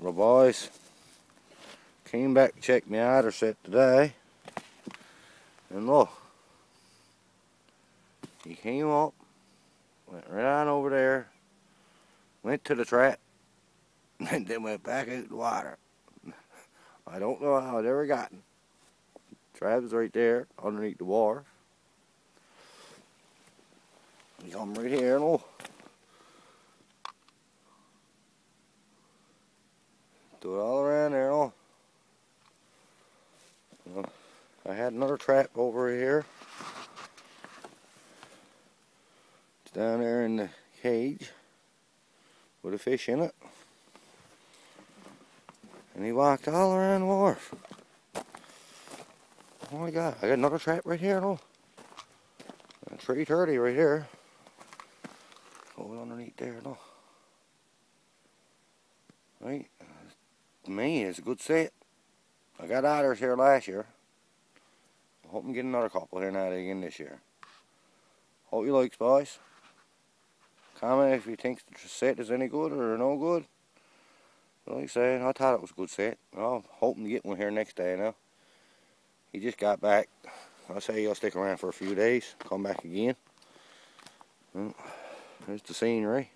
Well, boys, came back to check my otter set today, and look, he came up, went right on over there, went to the trap, and then went back out the water. I don't know how it ever gotten. Trap is right there, underneath the wharf. He come right here, look. Do it all around there, oh. Well, I had another trap over here. It's down there in the cage with a fish in it. And he walked all around the wharf. Oh my god, I got another trap right here, oh. A tree turdy right here. Going underneath there, no. Right to me it's a good set. I got otters here last year. I hope I'm getting another couple here now again this year. Hope you like boys. Comment if you think the set is any good or no good. Like I said, I thought it was a good set. I'm hoping to get one here next day now. He just got back. I'll say he'll stick around for a few days. Come back again. Well, there's the scenery.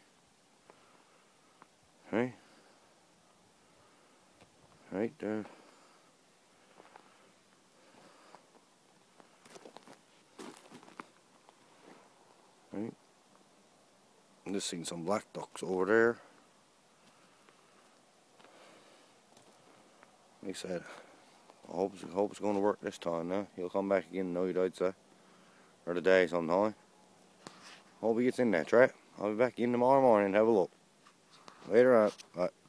Hey right there. Right. I'm just seeing some black ducks over there. Like I said, I hope I hope it's going to work this time now. He'll come back again tonight, I'd say. Or today sometime. Hope he gets in that trap. I'll be back in tomorrow morning and have a look. Later on. Bye.